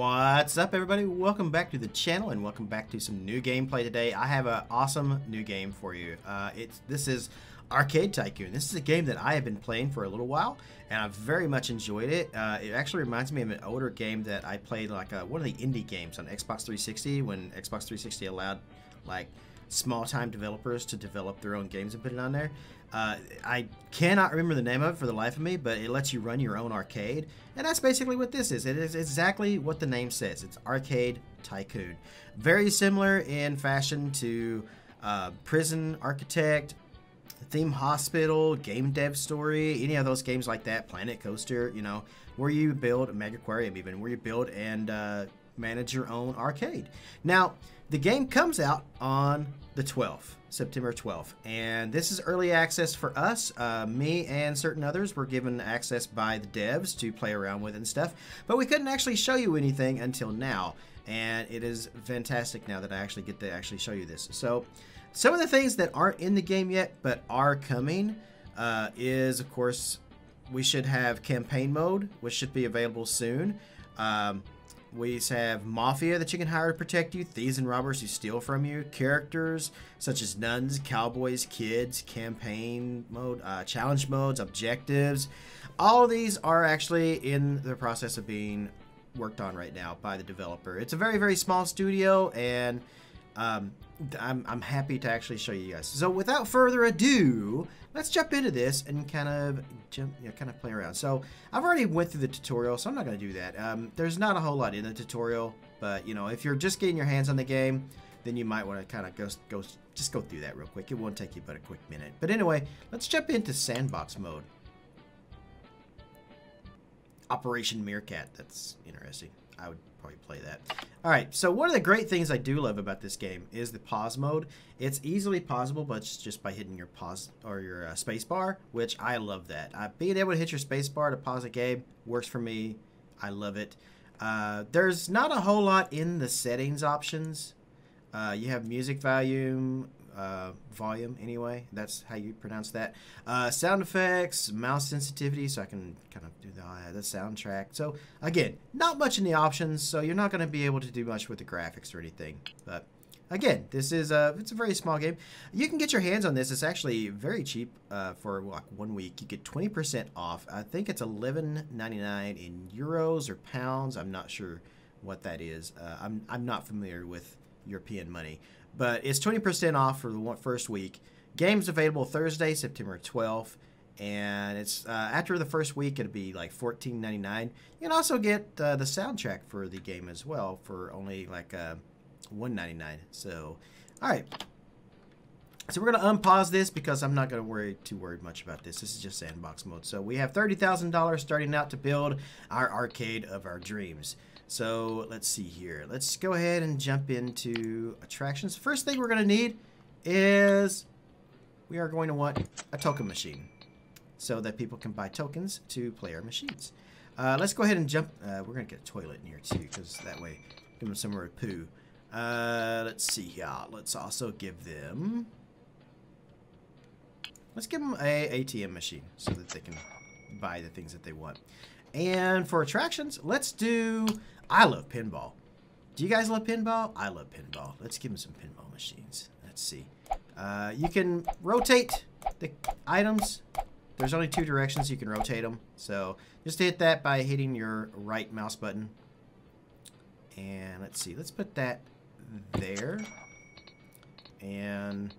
What's up everybody? Welcome back to the channel and welcome back to some new gameplay today. I have an awesome new game for you. Uh, it's This is Arcade Tycoon. This is a game that I have been playing for a little while and I've very much enjoyed it. Uh, it actually reminds me of an older game that I played like uh, one of the indie games on Xbox 360 when Xbox 360 allowed like small time developers to develop their own games and put it on there. Uh, I cannot remember the name of it for the life of me, but it lets you run your own arcade. And that's basically what this is. It is exactly what the name says. It's Arcade Tycoon. Very similar in fashion to uh, Prison Architect, Theme Hospital, Game Dev Story, any of those games like that, Planet Coaster, you know, where you build a mega aquarium, even, where you build and uh, manage your own arcade. Now, the game comes out on the 12th, September 12th, and this is early access for us. Uh, me and certain others were given access by the devs to play around with and stuff, but we couldn't actually show you anything until now, and it is fantastic now that I actually get to actually show you this. So, some of the things that aren't in the game yet but are coming uh, is, of course, we should have campaign mode, which should be available soon. Um, we have Mafia that you can hire to protect you, thieves and robbers who steal from you, characters such as nuns, cowboys, kids, campaign mode, uh, challenge modes, objectives. All of these are actually in the process of being worked on right now by the developer. It's a very, very small studio, and um, I'm, I'm happy to actually show you guys. So without further ado, let's jump into this and kind of jump, you know, kind of play around. So I've already went through the tutorial, so I'm not going to do that. Um, there's not a whole lot in the tutorial, but you know, if you're just getting your hands on the game, then you might want to kind of go, go, just go through that real quick. It won't take you but a quick minute. But anyway, let's jump into sandbox mode. Operation Meerkat. That's interesting. I would probably play that. All right, so one of the great things I do love about this game is the pause mode. It's easily pausable, but it's just by hitting your pause or your uh, space bar, which I love that. Uh, being able to hit your space bar to pause a game works for me. I love it. Uh, there's not a whole lot in the settings options. Uh, you have music volume, uh, volume anyway. That's how you pronounce that. Uh, sound effects, mouse sensitivity, so I can kind of do the, uh, the soundtrack. So again, not much in the options, so you're not going to be able to do much with the graphics or anything. But again, this is a it's a very small game. You can get your hands on this. It's actually very cheap uh, for like one week. You get 20% off. I think it's 11.99 in euros or pounds. I'm not sure what that is. Uh, I'm I'm not familiar with European money. But it's 20% off for the first week. Games available Thursday, September 12th. And it's uh, after the first week, it'll be like $14.99. You can also get uh, the soundtrack for the game as well for only like uh, $1.99. So, all right. So we're going to unpause this because I'm not going to worry too worried much about this. This is just sandbox mode. So we have $30,000 starting out to build our arcade of our dreams. So let's see here. Let's go ahead and jump into attractions. First thing we're going to need is we are going to want a token machine so that people can buy tokens to play our machines. Uh, let's go ahead and jump. Uh, we're going to get a toilet in here too because that way give them somewhere to poo. Uh, let's see here. Let's also give them... Let's give them a ATM machine so that they can buy the things that they want. And for attractions, let's do I love pinball. Do you guys love pinball? I love pinball. Let's give them some pinball machines. Let's see. Uh, you can rotate the items. There's only two directions you can rotate them. So just hit that by hitting your right mouse button. And let's see. Let's put that there. And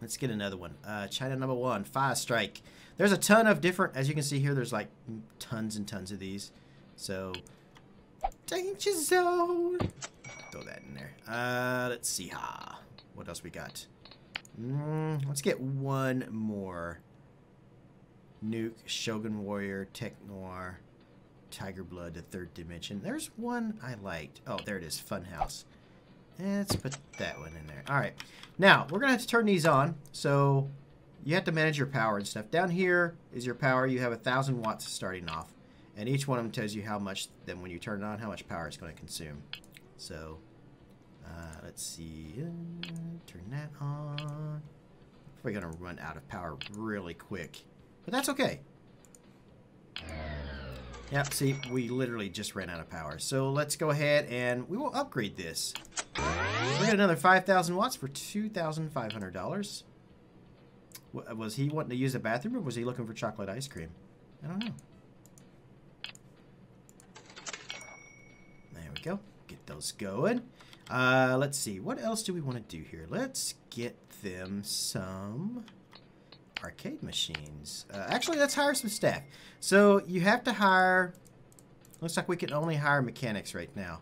let's get another one. Uh, China number one, Fire Strike. There's a ton of different, as you can see here, there's like tons and tons of these. So, danger zone. Throw that in there. Uh, let's see. Ha. What else we got? Mm, let's get one more. Nuke, Shogun Warrior, Tech Noir, Tiger Blood, the third dimension. There's one I liked. Oh, there it is. Funhouse. Let's put that one in there. All right. Now, we're going to have to turn these on. So, you have to manage your power and stuff. Down here is your power. You have a 1,000 watts starting off. And each one of them tells you how much, then when you turn it on, how much power it's going to consume. So, uh, let's see. Uh, turn that on. We're going to run out of power really quick. But that's okay. Yep, see, we literally just ran out of power. So let's go ahead and we will upgrade this. We got another 5,000 watts for $2,500. Was he wanting to use a bathroom or was he looking for chocolate ice cream? I don't know. We go. Get those going. Uh, let's see. What else do we want to do here? Let's get them some arcade machines. Uh, actually, let's hire some staff. So you have to hire... Looks like we can only hire mechanics right now.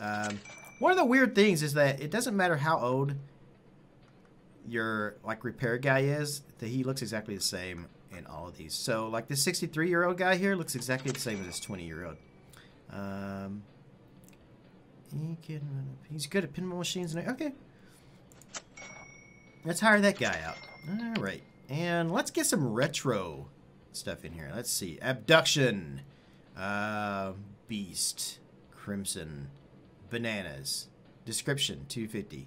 Um, one of the weird things is that it doesn't matter how old your like repair guy is, that he looks exactly the same in all of these. So like this 63 year old guy here looks exactly the same as this 20 year old. Um, he's good at pinball machines. And okay, let's hire that guy out. All right. And let's get some retro stuff in here. Let's see. Abduction. Uh, Beast. Crimson. Bananas. Description. 250.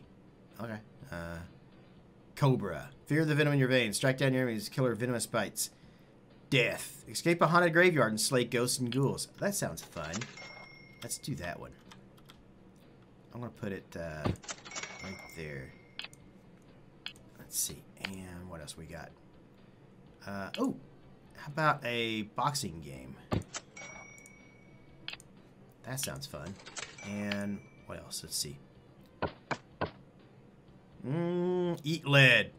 Okay. Uh, Cobra. Fear the venom in your veins. Strike down your enemies. Killer venomous bites. Death. Escape a haunted graveyard and slay ghosts and ghouls. That sounds fun. Let's do that one. I'm to put it uh, right there. Let's see. And what else we got? Uh, oh, how about a boxing game? That sounds fun. And what else? Let's see. Mmm, eat lead.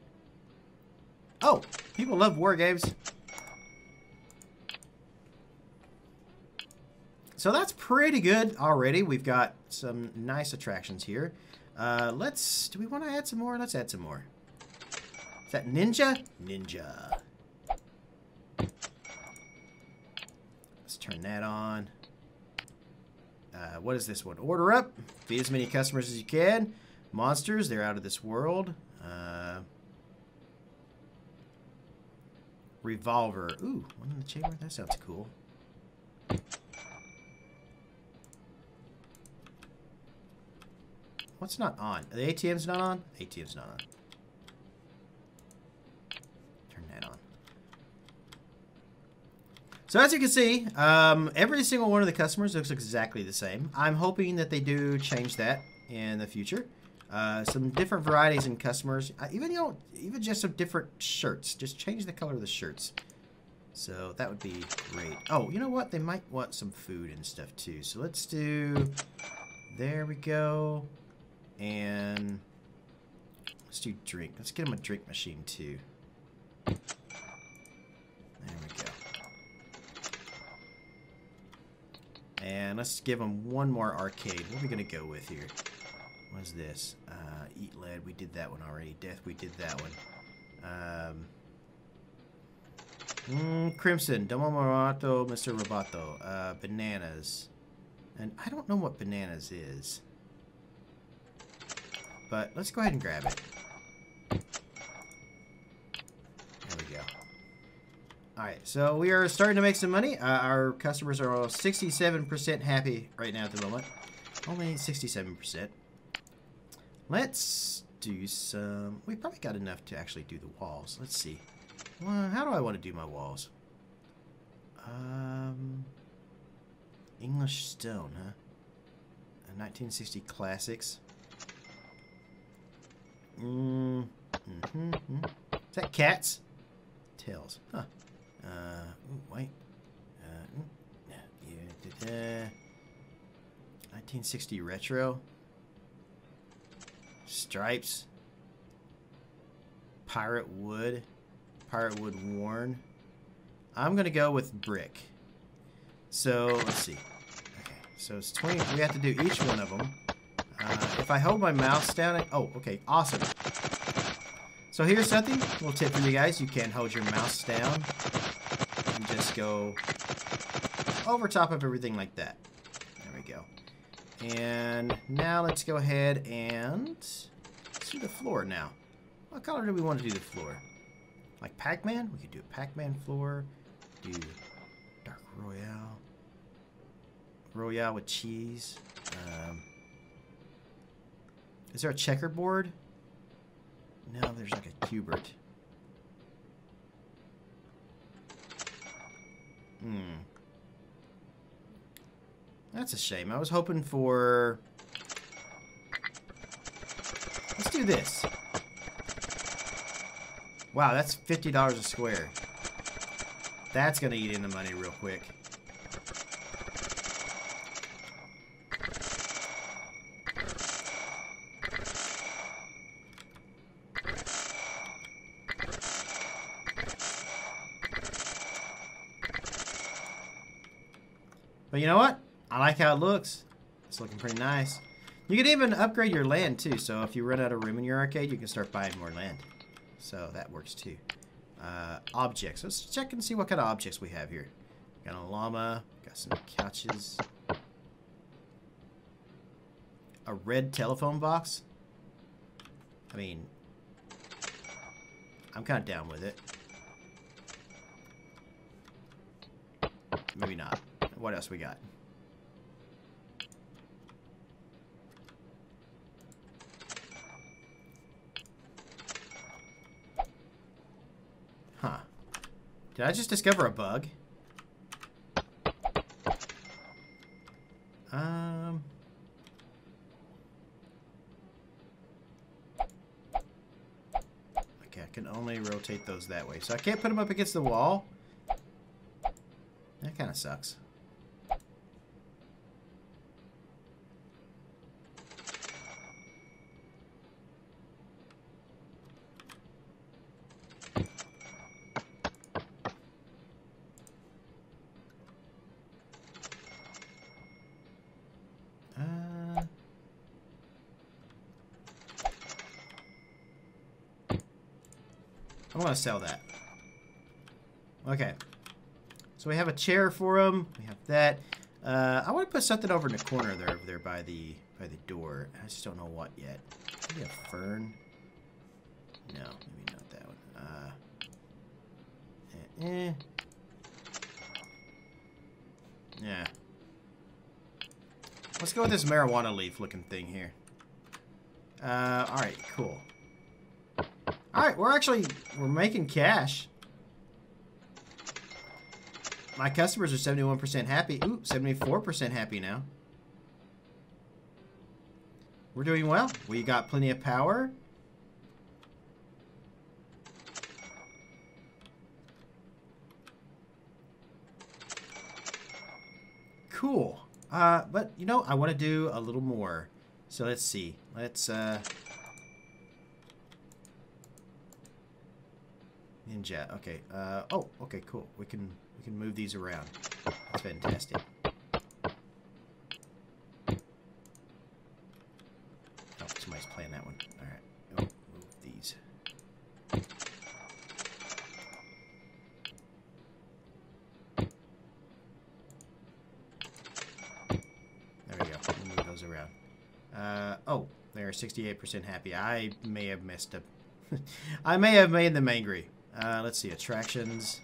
Oh, people love war games. So that's pretty good already. We've got some nice attractions here. Uh, let's, do we want to add some more? Let's add some more. Is that Ninja? Ninja. Let's turn that on. Uh, what is this one? Order up. Feed as many customers as you can. Monsters, they're out of this world. Uh, revolver. Ooh, one in the chamber? That sounds cool. What's not on? The ATM's not on? ATM's not on. Turn that on. So as you can see, um, every single one of the customers looks exactly the same. I'm hoping that they do change that in the future. Uh, some different varieties in customers. Uh, even, you know, even just some different shirts. Just change the color of the shirts. So that would be great. Oh, you know what? They might want some food and stuff too. So let's do... There we go. And let's do drink. Let's get him a drink machine too. There we go. And let's give him one more arcade. What are we going to go with here? What's this? Uh, eat lead. We did that one already. Death. We did that one. Um, mm, Crimson. Domo Morato, Mr. Roboto. Uh, bananas. And I don't know what bananas is. But let's go ahead and grab it. There we go. Alright, so we are starting to make some money. Uh, our customers are 67% happy right now at the moment. Only 67%. Let's do some... We probably got enough to actually do the walls. Let's see. Well, how do I want to do my walls? Um, English stone, huh? 1960 classics. Mm, mm -hmm, mm. Is that cats? Tails. Huh. Uh, ooh, wait. Uh, yeah, 1960 retro. Stripes. Pirate wood. Pirate wood worn. I'm gonna go with brick. So let's see. Okay, so it's 20. We have to do each one of them. Uh, if I hold my mouse down, oh, okay, awesome. So here's something, little tip for you guys. You can hold your mouse down and just go over top of everything like that. There we go. And now let's go ahead and let's do the floor now. What color do we want to do the floor? Like Pac-Man? We could do a Pac-Man floor. Do Dark Royale. Royale with cheese. Um, is there a checkerboard? No, there's like a Q*bert. Hmm. That's a shame. I was hoping for... Let's do this. Wow, that's $50 a square. That's going to eat into money real quick. Know what? I like how it looks. It's looking pretty nice. You can even upgrade your land too. So if you run out of room in your arcade, you can start buying more land. So that works too. Uh, objects. Let's check and see what kind of objects we have here. Got a llama. Got some couches. A red telephone box. I mean, I'm kind of down with it. Maybe not. What else we got? Huh. Did I just discover a bug? Um... Okay, I can only rotate those that way. So I can't put them up against the wall? That kind of sucks. I want to sell that. Okay. So we have a chair for him. We have that. Uh, I want to put something over in the corner there, over there by the by the door. I just don't know what yet. Maybe a fern. No, maybe not that one. Uh, eh, eh. Yeah. Let's go with this marijuana leaf looking thing here. Uh, alright, cool. Alright, we're actually, we're making cash. My customers are 71% happy. Ooh, 74% happy now. We're doing well. We got plenty of power. Cool. Uh, but, you know, I want to do a little more. So let's see. Let's, uh... Ninja. Okay. Uh, oh, okay, cool. We can we can move these around. That's fantastic. Oh, somebody's playing that one. All right. Oh, move these. There we go. Move those around. Uh, oh, they're 68% happy. I may have messed up. I may have made them angry. Uh, let's see, attractions.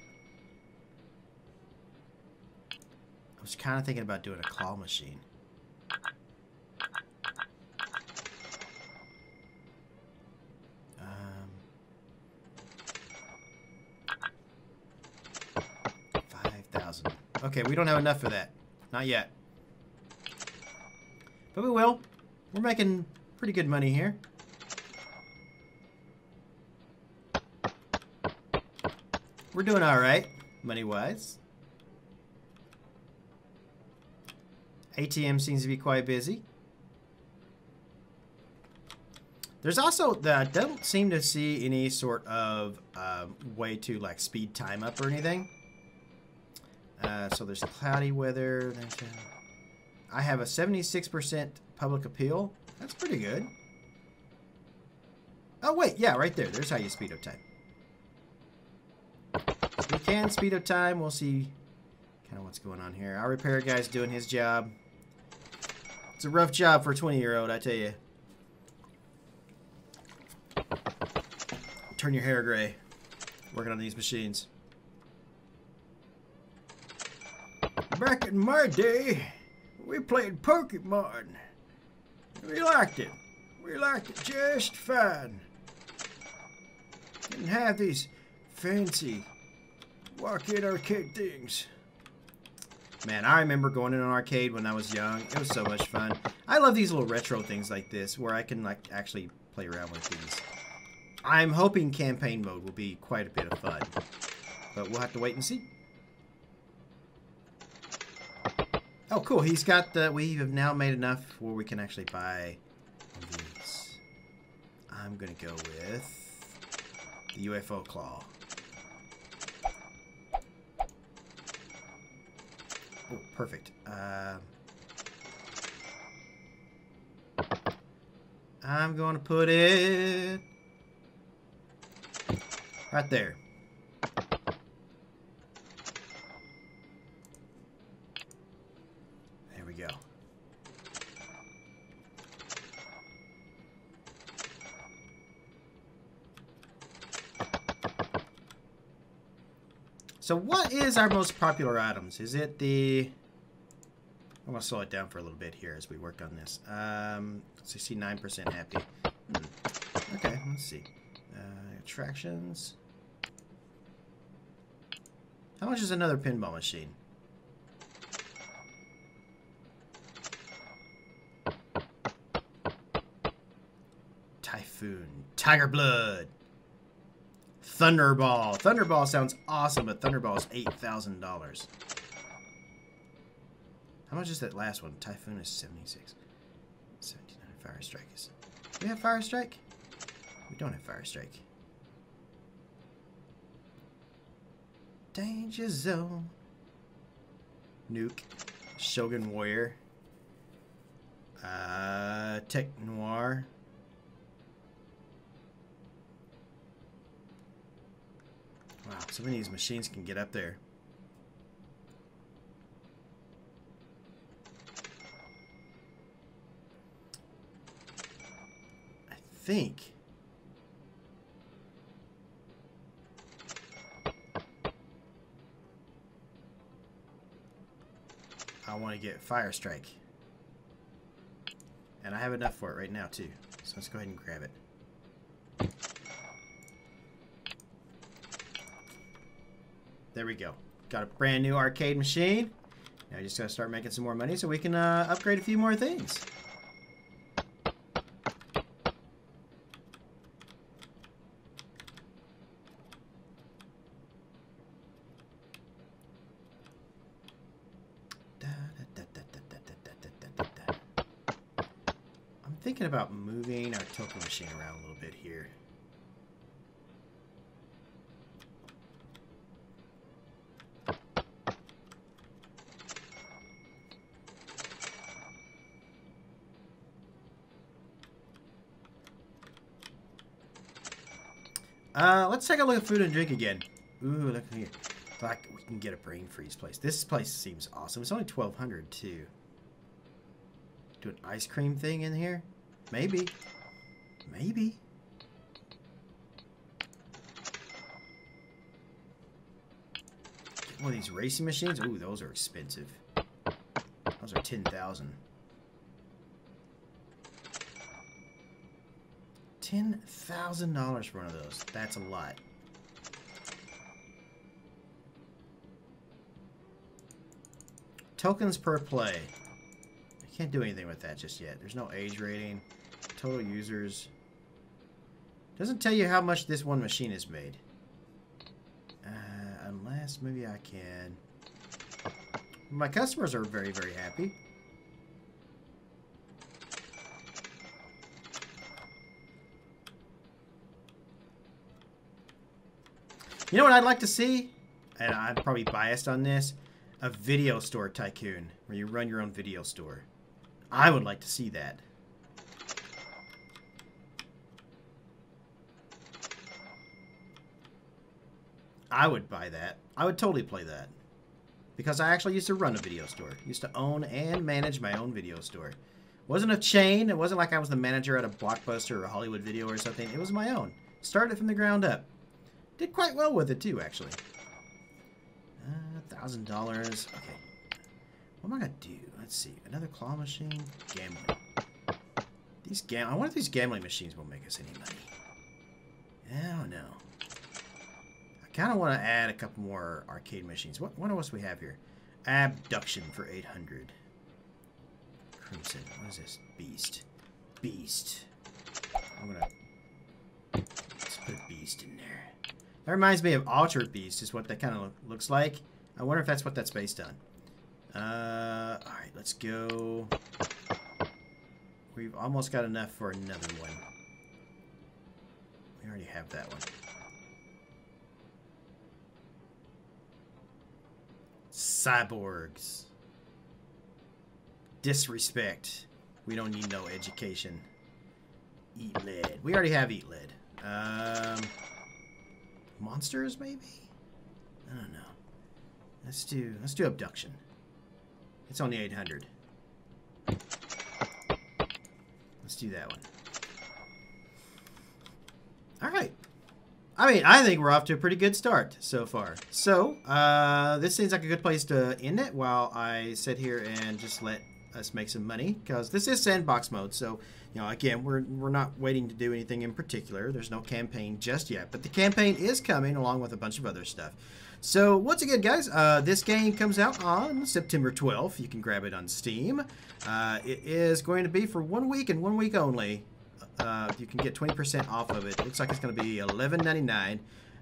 I was kind of thinking about doing a claw machine. Um, 5,000. Okay, we don't have enough for that. Not yet. But we will. We're making pretty good money here. We're doing all right, money-wise. ATM seems to be quite busy. There's also, the, I don't seem to see any sort of uh, way to like speed time up or anything. Uh, so there's cloudy weather. I have a 76% public appeal. That's pretty good. Oh, wait. Yeah, right there. There's how you speed up time we can speed up time. We'll see kind of what's going on here. Our repair guy's doing his job. It's a rough job for a 20-year-old, I tell you. Turn your hair gray working on these machines. Back in my day, we played Pokemon. We liked it. We liked it just fine. Didn't have these fancy walk-in arcade things. Man, I remember going in an arcade when I was young. It was so much fun. I love these little retro things like this where I can like actually play around with these. I'm hoping campaign mode will be quite a bit of fun. But we'll have to wait and see. Oh, cool. He's got the... We have now made enough where we can actually buy these. I'm going to go with the UFO claw. Oh, perfect. Uh, I'm going to put it right there. There we go. So what is our most popular items? Is it the... I'm going to slow it down for a little bit here as we work on this. Um, 69% happy. Hmm. Okay, let's see. Uh, attractions. How much is another pinball machine? Typhoon. Tiger Blood. Thunderball. Thunderball sounds awesome, but Thunderball is $8,000. How much is that last one? Typhoon is 76. 1700 Fire Strike is... Do we have Fire Strike? We don't have Fire Strike. Danger Zone. Nuke. Shogun Warrior. Uh, Tech Noir. Some of these machines can get up there. I think... I want to get Fire Strike. And I have enough for it right now, too. So let's go ahead and grab it. There we go. Got a brand new arcade machine. Now I just gotta start making some more money so we can uh, upgrade a few more things. I'm thinking about moving our token machine around a little bit here. Uh, let's take a look at food and drink again. Ooh, look here. Like we can get a brain freeze place. This place seems awesome. It's only 1200 too. Do an ice cream thing in here? Maybe. Maybe. Get one of these racing machines. Ooh, those are expensive. Those are 10,000. $10,000 for one of those. That's a lot. Tokens per play. I can't do anything with that just yet. There's no age rating. Total users. Doesn't tell you how much this one machine is made. Uh, unless maybe I can... My customers are very, very happy. You know what I'd like to see? And I'm probably biased on this. A video store tycoon where you run your own video store. I would like to see that. I would buy that. I would totally play that. Because I actually used to run a video store. Used to own and manage my own video store. Wasn't a chain. It wasn't like I was the manager at a Blockbuster or a Hollywood Video or something. It was my own. Started from the ground up. Did quite well with it too, actually. Uh, thousand dollars. Okay. What am I gonna do? Let's see. Another claw machine. Gambling. These gam. I wonder if these gambling machines will make us any money. I don't know. I kind of want to add a couple more arcade machines. What what else we have here? Abduction for 800. Crimson. What is this? Beast. Beast. I'm gonna let's put beast in. That reminds me of Altered Beast, is what that kind of look, looks like. I wonder if that's what that's based on. Uh, all right, let's go. We've almost got enough for another one. We already have that one. Cyborgs. Disrespect. We don't need no education. Eat lead. We already have eat lead. Um, monsters, maybe? I don't know. Let's do let's do abduction. It's only 800. Let's do that one. All right. I mean, I think we're off to a pretty good start so far. So, uh, this seems like a good place to end it while I sit here and just let us make some money because this is sandbox mode. So, you know, again, we're, we're not waiting to do anything in particular. There's no campaign just yet, but the campaign is coming along with a bunch of other stuff. So, once again, guys, uh, this game comes out on September 12th. You can grab it on Steam. Uh, it is going to be for one week and one week only uh, you can get 20% off of it. Looks like it's going to be $11.99.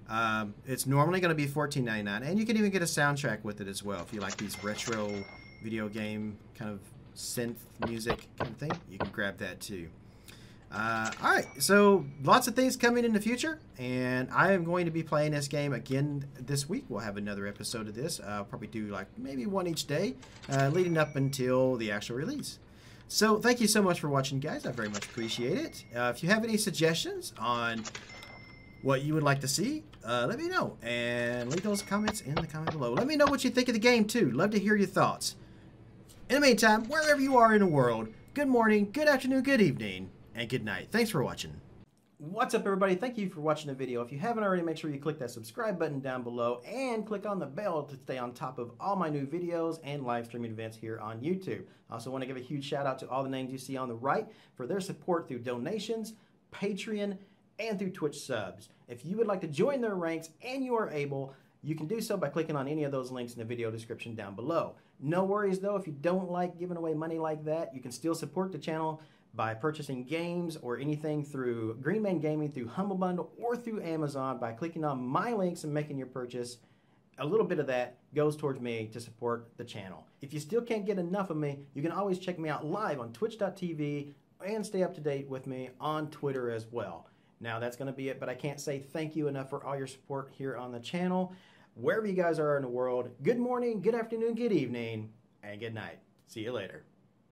Um, it's normally going to be $14.99, and you can even get a soundtrack with it as well. If you like these retro video game kind of synth music kind of thing, you can grab that too. Uh, all right, so lots of things coming in the future, and I am going to be playing this game again this week. We'll have another episode of this. I'll probably do like maybe one each day, uh, leading up until the actual release. So thank you so much for watching, guys. I very much appreciate it. Uh, if you have any suggestions on what you would like to see, uh, let me know. And leave those comments in the comment below. Let me know what you think of the game, too. Love to hear your thoughts. In the meantime, wherever you are in the world, good morning, good afternoon, good evening, and good night. Thanks for watching. What's up everybody? Thank you for watching the video. If you haven't already, make sure you click that subscribe button down below and click on the bell to stay on top of all my new videos and live streaming events here on YouTube. I also want to give a huge shout out to all the names you see on the right for their support through donations, Patreon, and through Twitch subs. If you would like to join their ranks and you are able, you can do so by clicking on any of those links in the video description down below. No worries though, if you don't like giving away money like that, you can still support the channel by purchasing games or anything through Green Man Gaming, through Humble Bundle, or through Amazon by clicking on my links and making your purchase. A little bit of that goes towards me to support the channel. If you still can't get enough of me, you can always check me out live on twitch.tv and stay up to date with me on Twitter as well. Now that's going to be it, but I can't say thank you enough for all your support here on the channel. Wherever you guys are in the world, good morning, good afternoon, good evening, and good night. See you later.